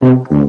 Thank you.